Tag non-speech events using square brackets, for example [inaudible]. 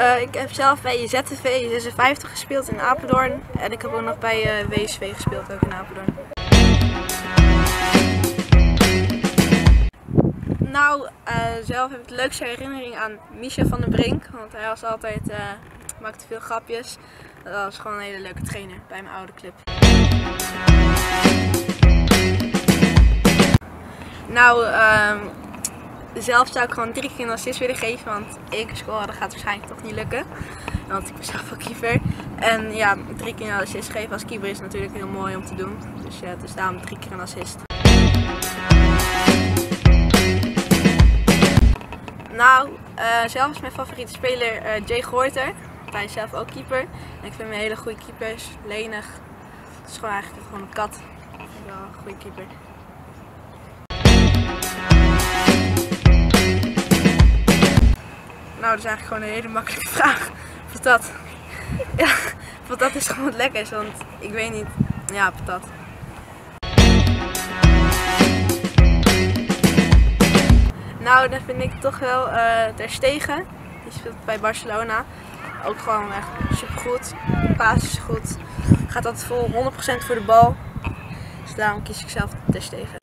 Eh, ik heb zelf bij ZTV 56 gespeeld in Apeldoorn. En ik heb ook nog bij uh, WSV gespeeld, ook in Apeldoorn. Nou, uh, zelf heb ik de leukste herinnering aan Misha van den Brink. Want hij was altijd, maakte veel grapjes. Dat was gewoon een hele leuke trainer bij mijn oude club. Nou, um, zelf zou ik gewoon drie keer een assist willen geven, want één scoren dat gaat waarschijnlijk toch niet lukken. Want ik ben zelf wel keeper. En ja, drie keer een assist geven als keeper is natuurlijk heel mooi om te doen. Dus ja, dus daarom drie keer een assist. Nou, uh, zelf is mijn favoriete speler uh, Jay Goorter. Hij is zelf ook keeper. Ik vind hem een hele goede keeper, lenig. Het is gewoon eigenlijk gewoon een kat. Wel een goede keeper. Dat is eigenlijk gewoon een hele makkelijke [laughs] vraag. Patat. Ja, patat is gewoon wat lekkers, want ik weet niet. Ja, patat. Nou, dan vind ik toch wel uh, Ter Stegen. Die speelt bij Barcelona. Ook gewoon echt supergoed. Paas is goed. Gaat altijd vol 100% voor de bal. Dus daarom kies ik zelf Ter Stegen.